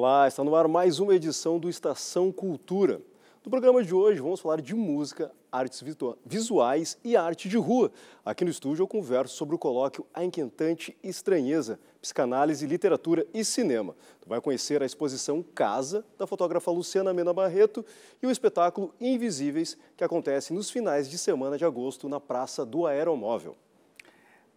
Olá, está no ar mais uma edição do Estação Cultura. No programa de hoje vamos falar de música, artes visuais e arte de rua. Aqui no estúdio eu converso sobre o colóquio A Inquietante Estranheza, Psicanálise, Literatura e Cinema. Tu vai conhecer a exposição Casa, da fotógrafa Luciana Mena Barreto, e o espetáculo Invisíveis, que acontece nos finais de semana de agosto na Praça do Aeromóvel.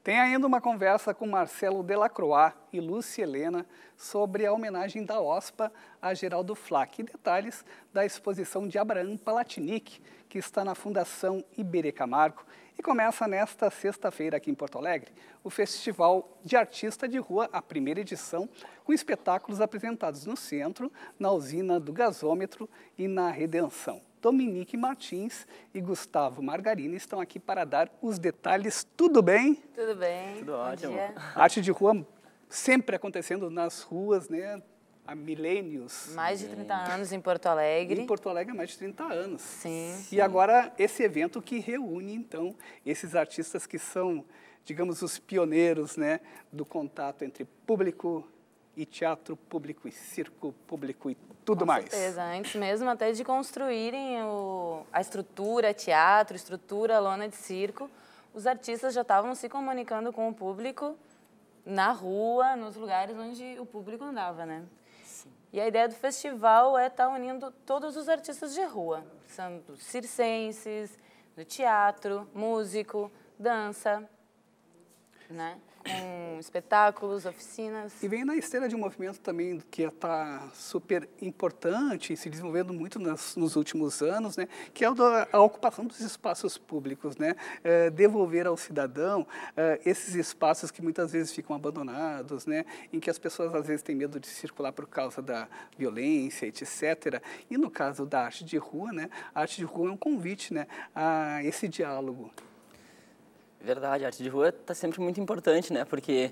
Tem ainda uma conversa com Marcelo Delacroix e Lúcia Helena sobre a homenagem da OSPA a Geraldo Flack e detalhes da exposição de Abraham Palatinic, que está na Fundação Iberê Camargo e começa nesta sexta-feira aqui em Porto Alegre o Festival de Artista de Rua, a primeira edição, com espetáculos apresentados no centro, na usina do gasômetro e na Redenção. Dominique Martins e Gustavo Margarina estão aqui para dar os detalhes. Tudo bem? Tudo bem. Tudo ótimo. Arte de rua sempre acontecendo nas ruas, né? Há milênios. Mais de 30 anos em Porto Alegre. Em Porto Alegre há mais de 30 anos. Sim. E sim. agora esse evento que reúne, então, esses artistas que são, digamos, os pioneiros, né? Do contato entre público e teatro, público e circo, público e tudo Com mais. Com certeza, antes mesmo até de construírem o, a estrutura, teatro, estrutura, lona de circo, os artistas já estavam se comunicando com o público na rua, nos lugares onde o público andava, né? Sim. E a ideia do festival é estar tá unindo todos os artistas de rua, são circenses, do teatro, músico, dança, né? Com espetáculos, oficinas. E vem na esteira de um movimento também que está super importante e se desenvolvendo muito nas, nos últimos anos, né? que é a ocupação dos espaços públicos, né? É, devolver ao cidadão é, esses espaços que muitas vezes ficam abandonados, né? em que as pessoas às vezes têm medo de circular por causa da violência, etc. E no caso da arte de rua, né? a arte de rua é um convite né? a esse diálogo. Verdade, a arte de rua está sempre muito importante, né? Porque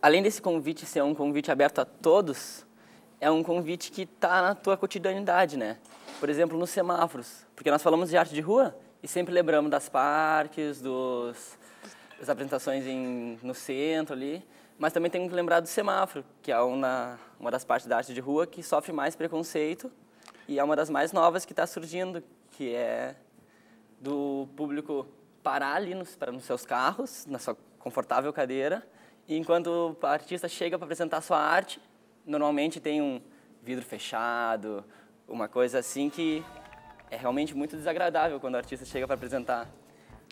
além desse convite ser um convite aberto a todos, é um convite que está na tua cotidianidade, né? Por exemplo, nos semáforos, porque nós falamos de arte de rua e sempre lembramos das parques, dos, das apresentações em, no centro ali, mas também temos que lembrar do semáforo, que é uma, uma das partes da arte de rua que sofre mais preconceito e é uma das mais novas que está surgindo, que é do público parar ali nos, nos seus carros, na sua confortável cadeira, e enquanto o artista chega para apresentar sua arte, normalmente tem um vidro fechado, uma coisa assim que é realmente muito desagradável quando o artista chega para apresentar.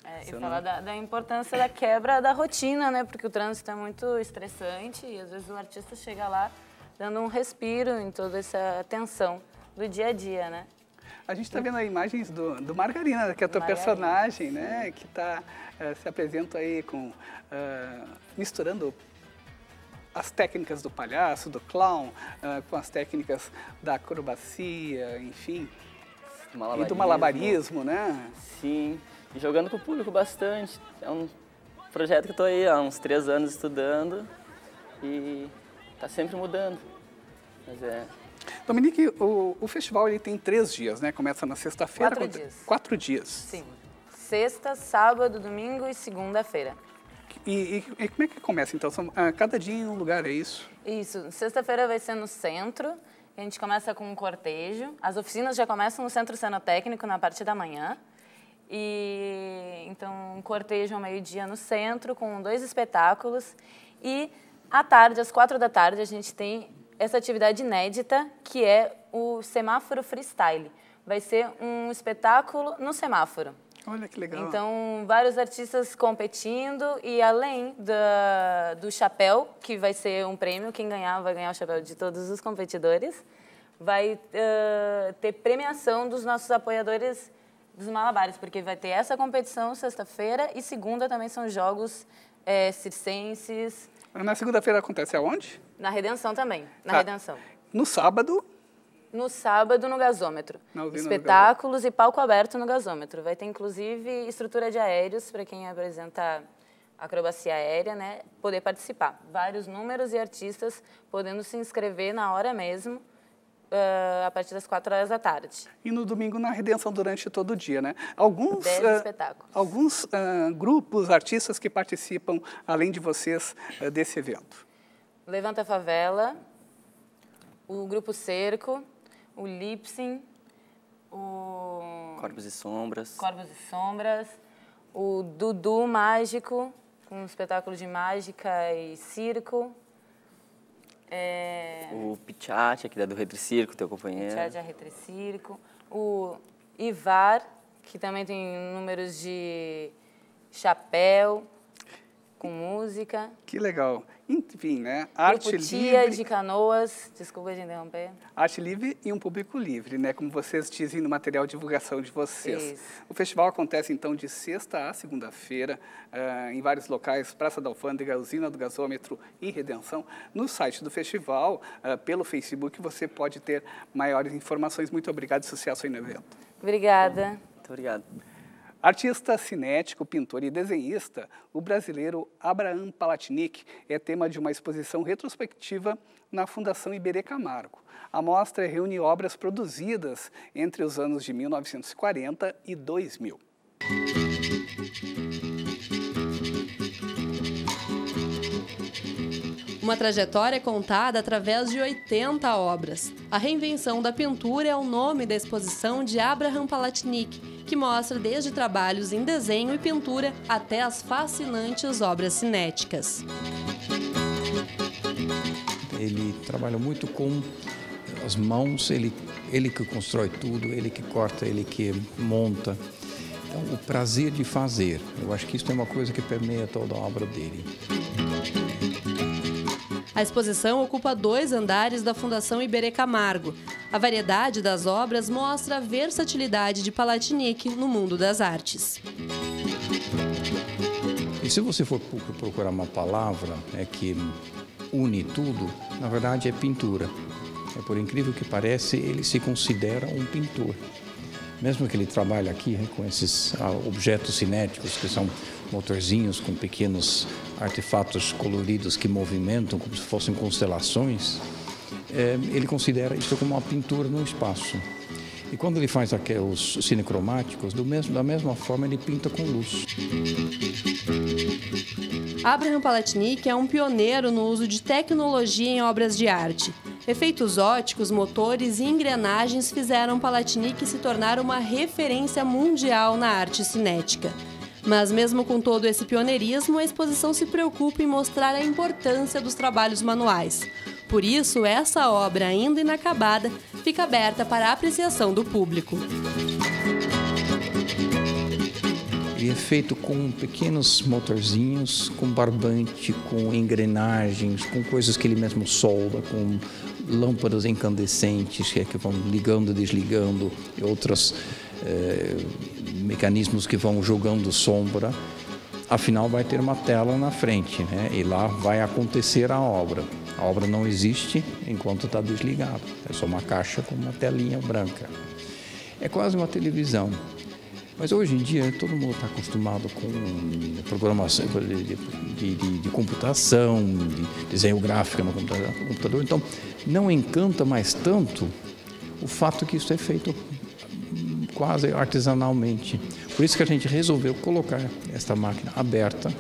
É, e falar da, da, importância da quebra da rotina, né? Porque o trânsito é muito estressante e às vezes o artista chega lá dando um respiro em toda essa tensão do dia a dia, né? A gente está vendo aí imagens do, do Margarina, que é o teu Margarina, personagem, né? Que tá, uh, se apresenta aí com, uh, misturando as técnicas do palhaço, do clown, uh, com as técnicas da acrobacia, enfim. E do malabarismo, né? Sim, e jogando com o público bastante. É um projeto que estou aí há uns três anos estudando e está sempre mudando. Mas é, Dominique, o, o festival ele tem três dias, né? Começa na sexta-feira. Quatro dias. Quatro dias. Sim. Sexta, sábado, domingo e segunda-feira. E, e, e, como é que começa, então? São, ah, cada dia em um lugar, é isso? Isso. Sexta-feira vai ser no centro. A gente começa com um cortejo. As oficinas já começam no Centro Cenotécnico na parte da manhã. E então, um cortejo ao meio-dia no centro, com dois espetáculos. E à tarde, às quatro da tarde, a gente tem essa atividade inédita, que é o semáforo freestyle. Vai ser um espetáculo no semáforo. Olha que legal. Então, vários artistas competindo e além da, do chapéu, que vai ser um prêmio, quem ganhar vai ganhar o chapéu de todos os competidores, vai uh, ter premiação dos nossos apoiadores dos malabares, porque vai ter essa competição sexta-feira e segunda também são jogos é, circenses, na segunda-feira acontece aonde? Na Redenção também, na tá. Redenção. No sábado? No sábado, no gasômetro. Espetáculos e palco aberto no gasômetro. Vai ter, inclusive, estrutura de aéreos para quem apresenta acrobacia aérea, né? Poder participar. Vários números e artistas podendo se inscrever na hora mesmo uh, a partir das 4 horas da tarde. E no domingo na Redenção durante todo o dia, né? Alguns, uh, espetáculos. Alguns uh, grupos, artistas que participam, além de vocês, desse evento. Levanta a Favela. o Grupo Cerco, o Lipsin, o... Corpos e Sombras. Corpos e Sombras, o Dudu Mágico, com um espetáculo de mágica e circo. É... O Pichate, que é do Retricirco, teu companheiro. Pichate a Retricirco. O Ivar, que também tem números de chapéu, com música. Que legal. Enfim, né? Arte Grupo Tia livre. de Canoas, desculpa de interromper. Arte livre e um público livre, né? Como vocês dizem no material de divulgação de vocês. Isso. O festival acontece então de sexta a segunda-feira, uh, em vários locais, Praça da Alfândega, Usina do Gasômetro e Redenção. No site do festival, uh, pelo Facebook, você pode ter maiores informações. Muito obrigado e sucesso aí no evento. Obrigada. Muito obrigado. Artista cinético, pintor e desenhista, o brasileiro Abraham Palatnik é tema de uma exposição retrospectiva na Fundação Iberê Camargo. A mostra reúne obras produzidas entre os anos de 1940 e 2000. Uma trajetória contada através de 80 obras. A reinvenção da pintura é o nome da exposição de Abraham Palatnik, que mostra desde trabalhos em desenho e pintura até as fascinantes obras cinéticas. Ele trabalha muito com as mãos, ele, ele que constrói tudo, ele que corta, ele que monta. Então, o prazer de fazer, eu acho que isso é uma coisa que permeia toda a obra dele. A exposição ocupa dois andares da Fundação Iberê Camargo. A variedade das obras mostra a versatilidade de Palatinic no mundo das artes. E se você for procurar uma palavra é que une tudo, na verdade é pintura. É, por incrível que pareça, ele se considera um pintor. Mesmo que ele trabalhe aqui né, com esses ah, objetos cinéticos, que são motorzinhos com pequenos artefatos coloridos que movimentam como se fossem constelações, ele considera isso como uma pintura no espaço. E quando ele faz os cinecromáticos, mesmo, da mesma forma ele pinta com luz. Abraham Palatnik é um pioneiro no uso de tecnologia em obras de arte. Efeitos óticos, motores e engrenagens fizeram Palatnik se tornar uma referência mundial na arte cinética. Mas, mesmo com todo esse pioneirismo, a exposição se preocupa em mostrar a importância dos trabalhos manuais. Por isso, essa obra, ainda inacabada, fica aberta para a apreciação do público. Ele é feito com pequenos motorzinhos, com barbante, com engrenagens, com coisas que ele mesmo solda, com lâmpadas incandescentes que, é vão ligando, desligando e outros é, mecanismos que vão jogando sombra. Afinal, vai ter uma tela na frente né? e lá vai acontecer a obra. A obra não existe enquanto está desligado. É só uma caixa com uma telinha branca. É quase uma televisão. Mas hoje em dia todo mundo está acostumado com programação de, de, de, de, computação, de desenho gráfico no computador. Então não encanta mais tanto o fato que isso é feito quase artesanalmente. Por isso que a gente resolveu colocar esta máquina aberta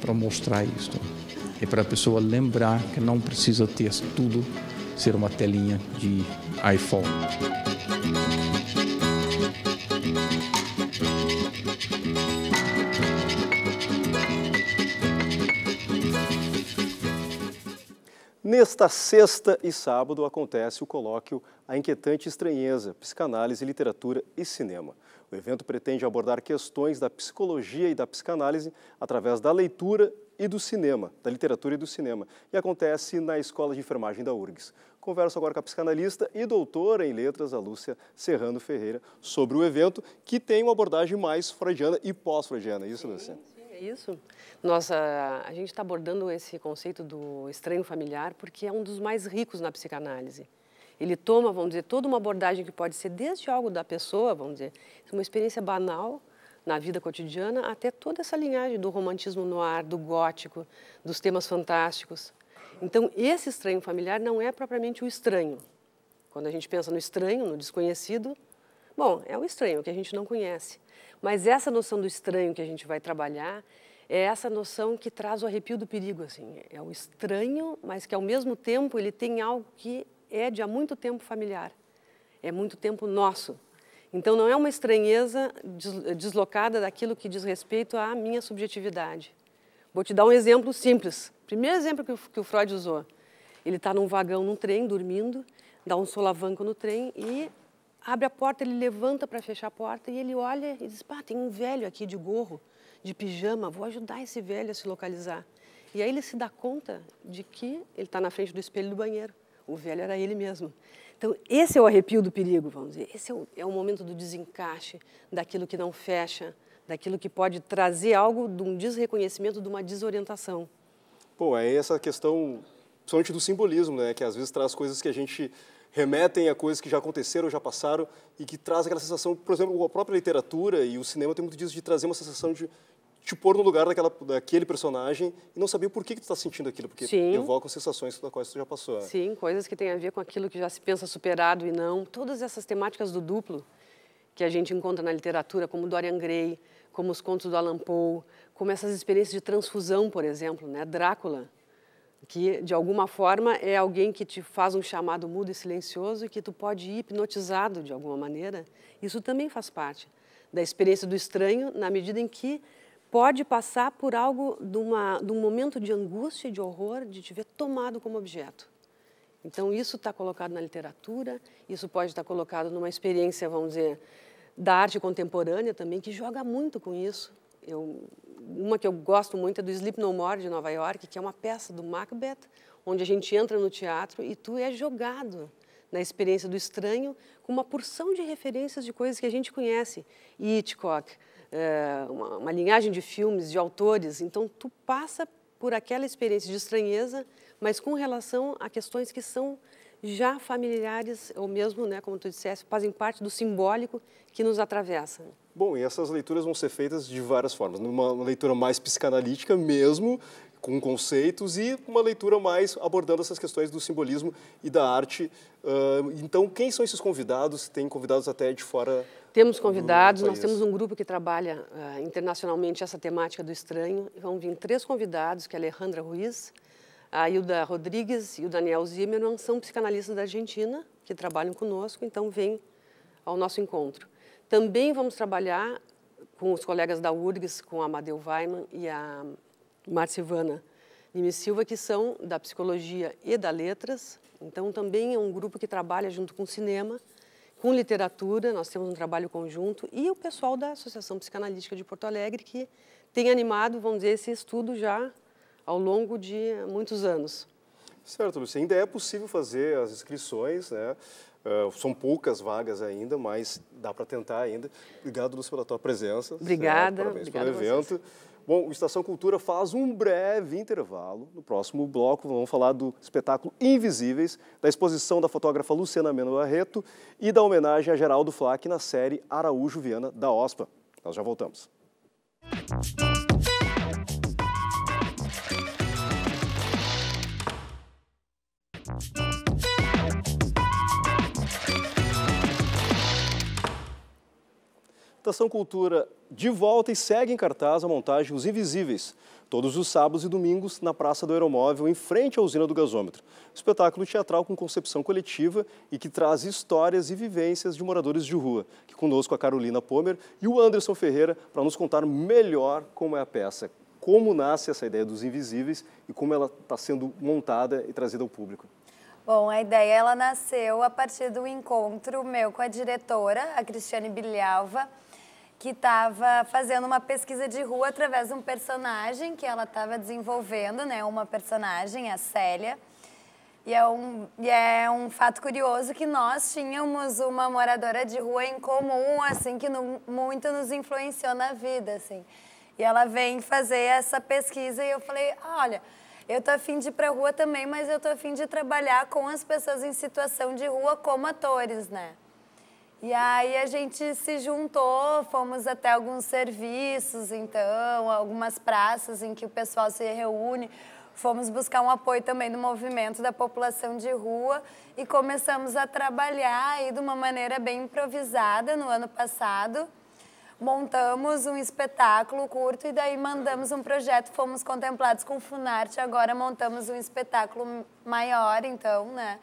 para mostrar isso. E para a pessoa lembrar que não precisa ter tudo ser uma telinha de iPhone. Nesta sexta e sábado acontece o colóquio A Inquietante Estranheza, Psicanálise, Literatura e Cinema. O evento pretende abordar questões da psicologia e da psicanálise através da leitura e do cinema, da literatura e do cinema, e acontece na Escola de Enfermagem da URGS. Converso agora com a psicanalista e doutora em letras, a Lúcia Serrano Ferreira, sobre o evento, que tem uma abordagem mais freudiana e pós-freudiana, é isso, Lúcia? isso. Nós, a, a gente está abordando esse conceito do estranho familiar porque é um dos mais ricos na psicanálise. Ele toma, vamos dizer, toda uma abordagem que pode ser desde algo da pessoa, vamos dizer, uma experiência banal na vida cotidiana, até toda essa linhagem do romantismo no ar, do gótico, dos temas fantásticos. Então, esse estranho familiar não é propriamente o estranho. Quando a gente pensa no estranho, no desconhecido, bom, é o estranho que a gente não conhece. Mas essa noção do estranho que a gente vai trabalhar é essa noção que traz o arrepio do perigo, assim. É o estranho, mas que ao mesmo tempo ele tem algo que é de há muito tempo familiar, é muito tempo nosso. Então não é uma estranheza deslocada daquilo que diz respeito à minha subjetividade. Vou te dar um exemplo simples. Primeiro exemplo que o, Freud usou. Ele está num vagão, num trem, dormindo, dá um solavanco no trem e abre a porta, ele levanta para fechar a porta e ele olha e diz, pá, tem um velho aqui de gorro, de pijama, vou ajudar esse velho a se localizar. E aí ele se dá conta de que ele está na frente do espelho do banheiro. O velho era ele mesmo. Então, esse é o arrepio do perigo, vamos dizer. Esse é o, é o momento do desencaixe, daquilo que não fecha, daquilo que pode trazer algo de um desreconhecimento, de uma desorientação. Bom, é essa questão, principalmente do simbolismo, né, que às vezes traz coisas que a gente remetem a coisas que já aconteceram, já passaram e que traz aquela sensação, por exemplo, a própria literatura e o cinema tem muito disso de trazer uma sensação de te pôr no lugar daquela, daquele personagem e não saber por que, que tu está sentindo aquilo, porque Sim. evocam sensações das quais tu já passou. Né? Sim, coisas que têm a ver com aquilo que já se pensa superado e não. Todas essas temáticas do duplo que a gente encontra na literatura, como Dorian Gray, como os contos do Allan Poe, como essas experiências de transfusão, por exemplo, né? Drácula, que de alguma forma é alguém que te faz um chamado mudo e silencioso e que tu pode ir hipnotizado de alguma maneira. Isso também faz parte da experiência do estranho, na medida em que pode passar por algo de, uma, de um momento de angústia e de horror, de te ver tomado como objeto. Então, isso está colocado na literatura, isso pode estar colocado numa experiência, vamos dizer, da arte contemporânea também, que joga muito com isso. Eu, uma que eu gosto muito é do Sleep No More de Nova York, que é uma peça do Macbeth, onde a gente entra no teatro e tu é jogado na experiência do estranho com uma porção de referências de coisas que a gente conhece. Hitchcock, é, uma, uma linhagem de filmes, de autores. Então, tu passa por aquela experiência de estranheza, mas com relação a questões que são já familiares, ou mesmo, né, como tu disseste, fazem parte do simbólico que nos atravessa. Bom, e essas leituras vão ser feitas de várias formas. Numa leitura mais psicanalítica mesmo, com conceitos, e uma leitura mais abordando essas questões do simbolismo e da arte. então, quem são esses convidados? Tem convidados até de fora temos convidados, nós temos um grupo que trabalha uh, internacionalmente essa temática do estranho. Vão vir três convidados, que é a Alejandra Ruiz, a Hilda Rodrigues e o Daniel Zimmermann, são psicanalistas da Argentina, que trabalham conosco, então vem ao nosso encontro. Também vamos trabalhar com os colegas da URGS, com a Amadeu Weiman e a Marcivana Nime Silva, que são da psicologia e da letras. Então, também é um grupo que trabalha junto com o cinema, com literatura, nós temos um trabalho conjunto, e o pessoal da Associação Psicanalítica de Porto Alegre, que tem animado, vamos dizer, esse estudo já ao longo de muitos anos. Certo, Lúcia. Ainda é possível fazer as inscrições, né? Uh, são poucas vagas ainda, mas dá para tentar ainda. Obrigado, Lúcia, pela tua presença. Obrigada. Parabéns pelo evento. Bom, o Estação Cultura faz um breve intervalo. No próximo bloco, vamos falar do espetáculo Invisíveis, da exposição da fotógrafa Luciana Meno Barreto e da homenagem a Geraldo Flack na série Araújo Viana da OSPA. Nós já voltamos. Estação Cultura de volta e segue em cartaz a montagem Os Invisíveis, todos os sábados e domingos na Praça do Aeromóvel, em frente à usina do gasômetro. Espetáculo teatral com concepção coletiva e que traz histórias e vivências de moradores de rua. Aqui conosco a Carolina Pomer e o Anderson Ferreira para nos contar melhor como é a peça, como nasce essa ideia dos Invisíveis e como ela está sendo montada e trazida ao público. Bom, a ideia ela nasceu a partir do encontro meu com a diretora, a Cristiane Bilhalva, que estava fazendo uma pesquisa de rua através de um personagem que ela estava desenvolvendo, né? Uma personagem, a Célia. E é, um, e é um fato curioso que nós tínhamos uma moradora de rua em comum, assim, que no, muito nos influenciou na vida, assim. E ela vem fazer essa pesquisa e eu falei, olha, eu tô afim de ir pra rua também, mas eu tô afim de trabalhar com as pessoas em situação de rua como atores, né? E aí a gente se juntou, fomos até alguns serviços, então, algumas praças em que o pessoal se reúne. Fomos buscar um apoio também do movimento da população de rua e começamos a trabalhar aí de uma maneira bem improvisada no ano passado. Montamos um espetáculo curto e daí mandamos um projeto, fomos contemplados com o Funarte, agora montamos um espetáculo maior, então, né?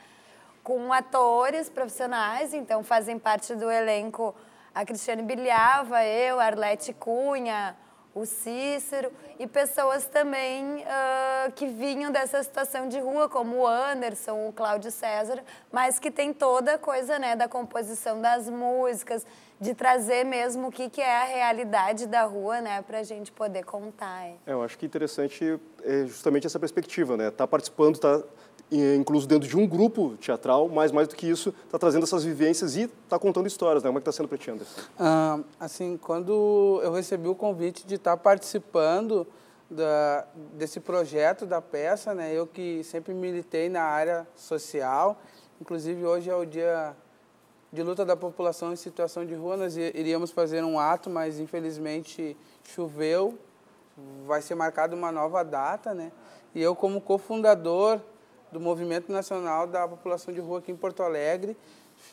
Com atores profissionais, então fazem parte do elenco a Cristiane Bilhava, eu, Arlete Cunha, o Cícero e pessoas também uh, que vinham dessa situação de rua, como o Anderson, o Cláudio César, mas que tem toda a coisa né, da composição das músicas, de trazer mesmo o que, que é a realidade da rua né, para a gente poder contar. É, eu acho que interessante é justamente essa perspectiva, né? Tá participando, tá incluso dentro de um grupo teatral, mas mais do que isso, está trazendo essas vivências e está contando histórias, né? Como é que está sendo para ti, Anderson? Ah, assim, quando eu recebi o convite de estar tá participando da, desse projeto da peça, né? Eu que sempre militei na área social, inclusive hoje é o dia de luta da população em situação de rua, nós iríamos fazer um ato, mas infelizmente choveu, vai ser marcada uma nova data, né? E eu como cofundador do Movimento Nacional da População de Rua aqui em Porto Alegre.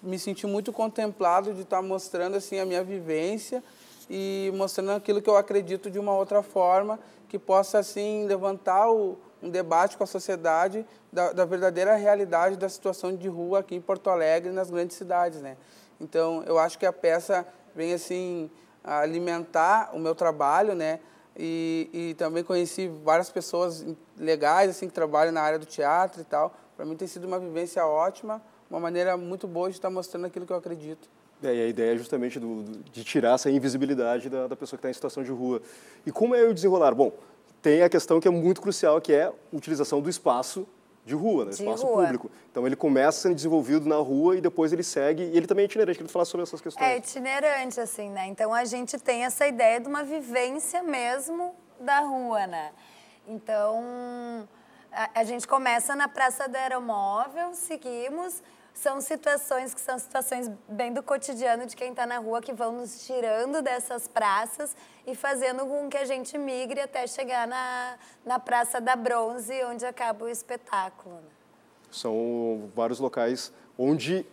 Me senti muito contemplado de estar mostrando assim a minha vivência e mostrando aquilo que eu acredito de uma outra forma que possa assim levantar o, um debate com a sociedade da, da, verdadeira realidade da situação de rua aqui em Porto Alegre e nas grandes cidades, né? Então, eu acho que a peça vem assim alimentar o meu trabalho, né? E, e também conheci várias pessoas legais assim que trabalham na área do teatro e tal. Para mim tem sido uma vivência ótima, uma maneira muito boa de estar mostrando aquilo que eu acredito. É, e a ideia é justamente do, de tirar essa invisibilidade da, da pessoa que está em situação de rua. E como é o desenrolar? Bom, tem a questão que é muito crucial, que é a utilização do espaço de rua, né? espaço rua. público. Então ele começa sendo desenvolvido na rua e depois ele segue. E ele também é itinerante, queria falar sobre essas questões. É itinerante, assim, né? Então a gente tem essa ideia de uma vivência mesmo da rua, né? Então a, a gente começa na Praça do Aeromóvel, seguimos são situações que são situações bem do cotidiano de quem está na rua que vão nos tirando dessas praças e fazendo com que a gente migre até chegar na, na Praça da Bronze, onde acaba o espetáculo. Né? São vários locais onde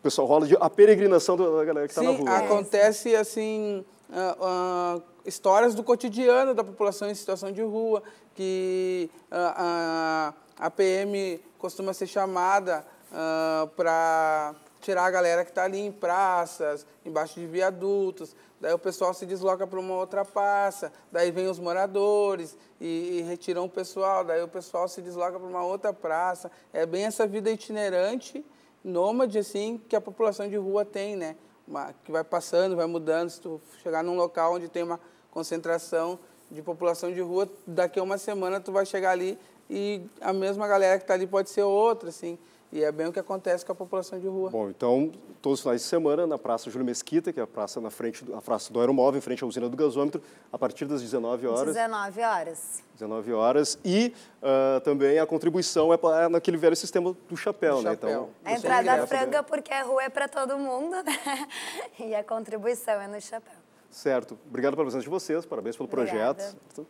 o pessoal rola de, a peregrinação da galera que está na rua. Acontece assim, uh, uh, histórias do cotidiano da população em situação de rua, que uh, a PM costuma ser chamada uh, para tirar a galera que está ali em praças, embaixo de viadutos. Daí o pessoal se desloca para uma outra praça, daí vem os moradores e, e, retiram o pessoal, daí o pessoal se desloca para uma outra praça. É bem essa vida itinerante, nômade, assim, que a população de rua tem, né? Uma, que vai passando, vai mudando. Se tu chegar num local onde tem uma concentração de população de rua, daqui a uma semana tu vai chegar ali e a mesma galera que está ali pode ser outra, assim. E é bem o que acontece com a população de rua. Bom, então, todos os finais de semana, na Praça Júlio Mesquita, que é a praça na frente, a praça do aeromóvel, em frente à usina do gasômetro, a partir das 19 horas. 19 horas. 19 horas. E uh, também a contribuição é, é naquele velho sistema do chapéu, do né? Chapéu. Então, a entrada franca, porque a rua é para todo mundo, né? E a contribuição é no chapéu. Certo. Obrigado pela presença de vocês, parabéns pelo Obrigada. projeto.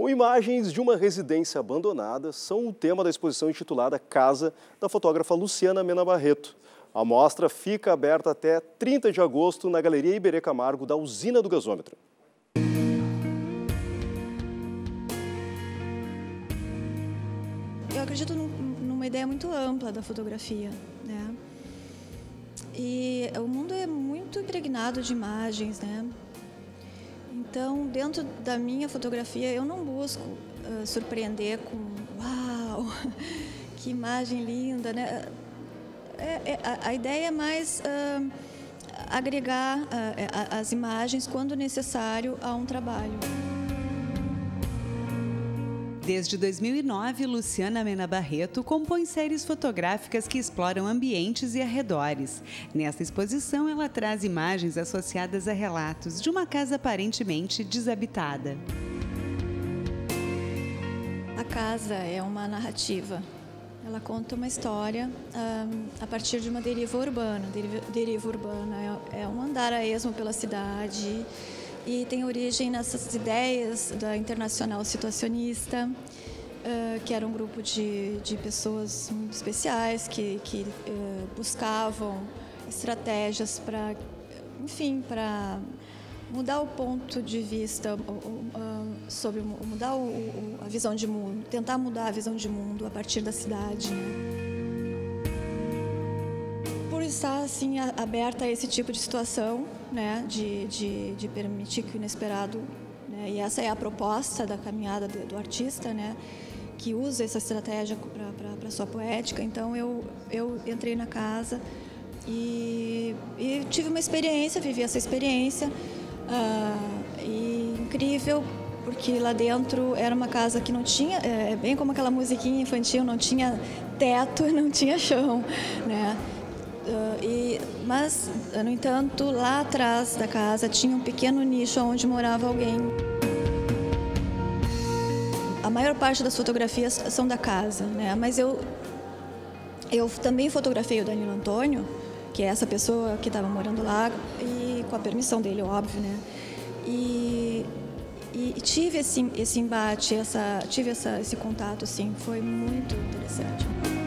Ou imagens de uma residência abandonada são o tema da exposição intitulada Casa, da fotógrafa Luciana Mena Barreto. A mostra fica aberta até 30 de agosto na Galeria Iberê Camargo, da Usina do Gasômetro. Eu acredito numa ideia muito ampla da fotografia. Né? E o mundo é muito impregnado de imagens, né? Então, dentro da minha fotografia, eu não busco uh, surpreender com uau, que imagem linda, né? É, é, a, a, ideia é mais uh, agregar uh, as imagens quando necessário a um trabalho. Desde 2009, Luciana Mena Barreto compõe séries fotográficas que exploram ambientes e arredores. Nesta exposição, ela traz imagens associadas a relatos de uma casa aparentemente desabitada. A casa é uma narrativa. Ela conta uma história um, a partir de uma deriva urbana. Deriva, deriva urbana é, é um andar a esmo pela cidade e tem origem nessas ideias da Internacional Situacionista, uh, que era um grupo de, de pessoas muito especiais que, que uh, buscavam estratégias para, enfim, para mudar o ponto de vista sobre mudar a visão de mundo, tentar mudar a visão de mundo a partir da cidade. Né? Está assim aberta a esse tipo de situação, né, de, de, de permitir que o inesperado, né, e essa é a proposta da caminhada do, do artista, né, que usa essa estratégia para sua poética. Então eu eu entrei na casa e, e tive uma experiência, vivi essa experiência uh, e incrível porque lá dentro era uma casa que não tinha, é, bem como aquela musiquinha infantil, não tinha teto não tinha chão, né? Uh, e, mas, no entanto, lá atrás da casa tinha um pequeno nicho onde morava alguém. A maior parte das fotografias são da casa, né? Mas eu, eu também fotografei o Danilo Antônio, que é essa pessoa que estava morando lá, e com a permissão dele, óbvio, né? E, e tive esse, esse embate, essa, tive essa, esse contato, assim, foi muito interessante.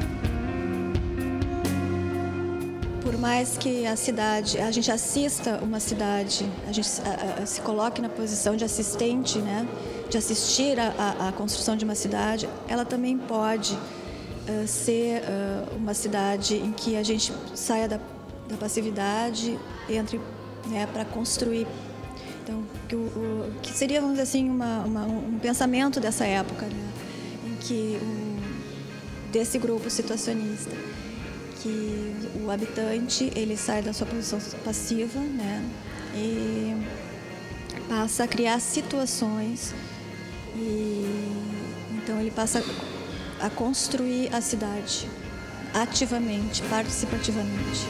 Por mais que a cidade, a gente assista uma cidade, a gente a, a, se coloque na posição de assistente, né, de assistir à construção de uma cidade, ela também pode uh, ser uh, uma cidade em que a gente saia da, da passividade, entre né, para construir. Então, que, o, o, que seria, vamos dizer assim, uma, uma, um pensamento dessa época, né, em que desse grupo situacionista que o habitante ele sai da sua posição passiva, né, e passa a criar situações e então ele passa a construir a cidade ativamente, participativamente.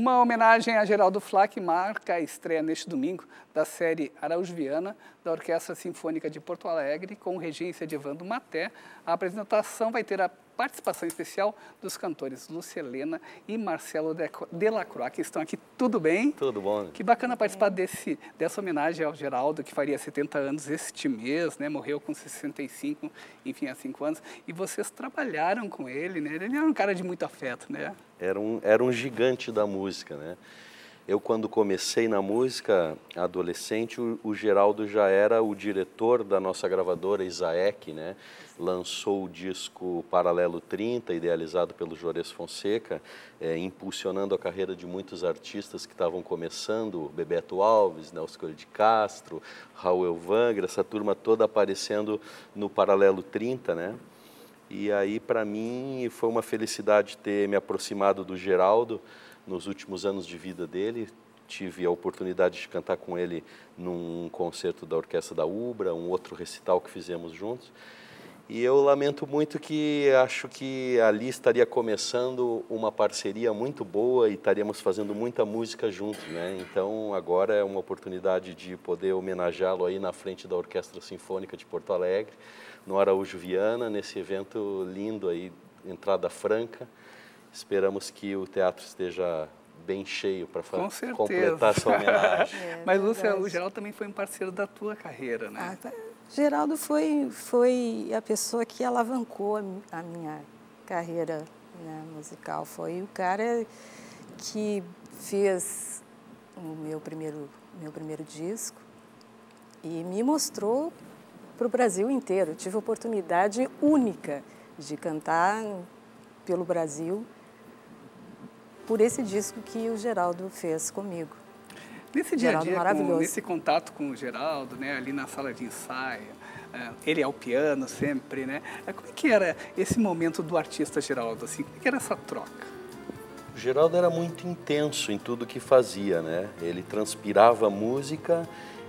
Uma homenagem a Geraldo Flack marca a estreia neste domingo da série Araújo Viana, da Orquestra Sinfônica de Porto Alegre, com regência de Evandro Maté. A apresentação vai ter a participação especial dos cantores Lúcia Helena e Marcelo Delacroix, que estão aqui. Tudo bem? Tudo bom. Que bacana participar desse, dessa homenagem ao Geraldo, que faria 70 anos este mês, né? morreu com 65, enfim, há 5 anos. E vocês trabalharam com ele, né? Ele era um cara de muito afeto, né? Era um, era um gigante da música, né? Eu, quando comecei na música, adolescente, o, o, Geraldo já era o diretor da nossa gravadora, Isaek, né? Lançou o disco Paralelo 30, idealizado pelo Jores Fonseca, é, impulsionando a carreira de muitos artistas que estavam começando, Bebeto Alves, Nelson de Castro, Raul Elvangra, essa turma toda aparecendo no Paralelo 30, né? E aí, para mim, foi uma felicidade ter me aproximado do Geraldo nos últimos anos de vida dele. Tive a oportunidade de cantar com ele num concerto da Orquestra da Ubra, um outro recital que fizemos juntos. E eu lamento muito que acho que ali estaria começando uma parceria muito boa e estaríamos fazendo muita música juntos, né? Então agora é uma oportunidade de poder homenageá-lo aí na frente da Orquestra Sinfônica de Porto Alegre no Araújo Viana, nesse evento lindo aí, entrada franca. Esperamos que o teatro esteja bem cheio para completar essa homenagem. É, Mas, Lúcia, o Geraldo também foi um parceiro da tua carreira, né? Ah, tá. Geraldo foi, foi a pessoa que alavancou a minha carreira né, musical. Foi o cara que fez o meu primeiro, meu primeiro disco e me mostrou para o Brasil inteiro. Tive a oportunidade única de cantar pelo Brasil por esse disco que o Geraldo fez comigo. Nesse dia a dia, com, nesse contato com o Geraldo, né, ali na sala de ensaio, é, ele ao piano sempre, né? É, como é que era esse momento do artista Geraldo, assim? Como é que era essa troca? O Geraldo era muito intenso em tudo que fazia, né? Ele transpirava música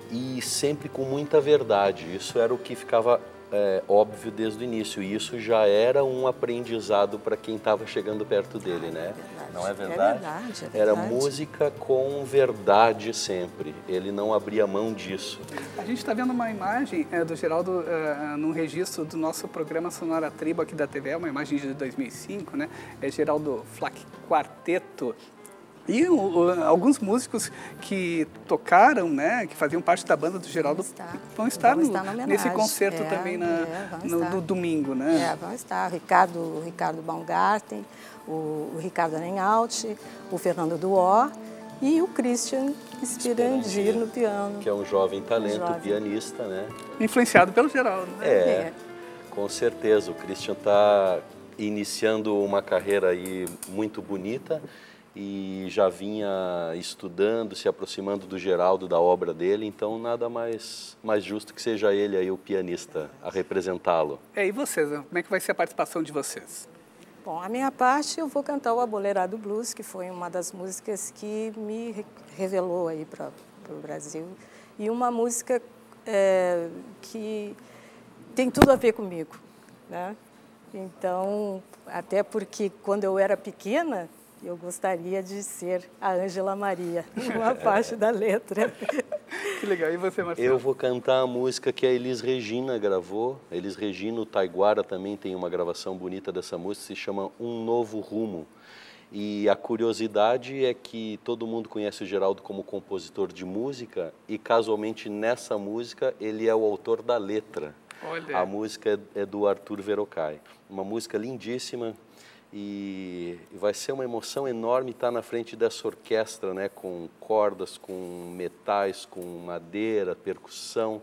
e sempre com muita verdade. Isso era o que ficava é, óbvio desde o início. E isso já era um aprendizado para quem estava chegando perto dele, ah, né? É não é verdade? É verdade, é verdade? Era música com verdade sempre. Ele não abria mão disso. A gente está vendo uma imagem é, do Geraldo é, num registro do nosso programa Sonora Tribo aqui da TV, uma imagem de 2005, né? É Geraldo Flack Quarteto e uh, alguns músicos que tocaram, né, que faziam parte da banda do Geraldo, vão estar, vão estar no, nesse concerto é, também na, é, no, no, domingo, né? É, vão estar. O Ricardo, o Ricardo Baumgarten, o, o Ricardo Anenalt, o Fernando Duó E o Christian Spirandir no piano. Que é um jovem talento, jovem. pianista, né? Influenciado pelo Geraldo. Né? É, É. com certeza. O Christian está iniciando uma carreira aí muito bonita e já vinha estudando, se aproximando do Geraldo, da obra dele, então nada mais, mais justo que seja ele aí o pianista a representá-lo. É, e vocês, né? como é que vai ser a participação de vocês? Bom, a minha parte eu vou cantar o Abolerado Blues, que foi uma das músicas que me re- revelou aí para o Brasil. E uma música é, que tem tudo a ver comigo, né? Então, até porque quando eu era pequena, eu gostaria de ser a Ângela Maria, uma parte da letra. Que legal. E você, Marcelo? Eu vou cantar a música que a Elis Regina gravou. A Elis Regina, o Taiguara também tem uma gravação bonita dessa música, se chama Um Novo Rumo. E a curiosidade é que todo mundo conhece o Geraldo como compositor de música e casualmente nessa música ele é o autor da letra. Olha. A música é é do Arthur Verocai. Uma música lindíssima e vai ser uma emoção enorme estar na frente dessa orquestra, né, com cordas, com metais, com madeira, percussão.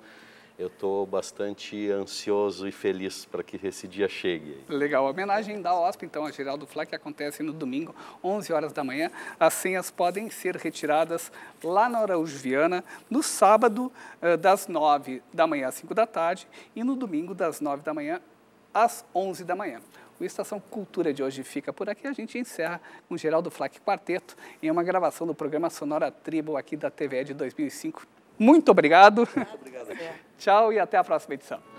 Eu estou bastante ansioso e feliz para que esse dia chegue. Legal. A homenagem da OSP, então, a Geraldo Flá, que acontece no domingo, 11 horas da manhã. As senhas podem ser retiradas lá na Araújo Viana, no sábado, eh, das 9 da manhã às 5 da tarde e no domingo, das 9 da manhã às 11 da manhã. O Estação Cultura de hoje fica por aqui. A gente encerra com o Geraldo Flack Quarteto em uma gravação do programa Sonora Tribo aqui da TVE de 2005. Muito obrigado. Obrigado. Tchau e até a próxima edição.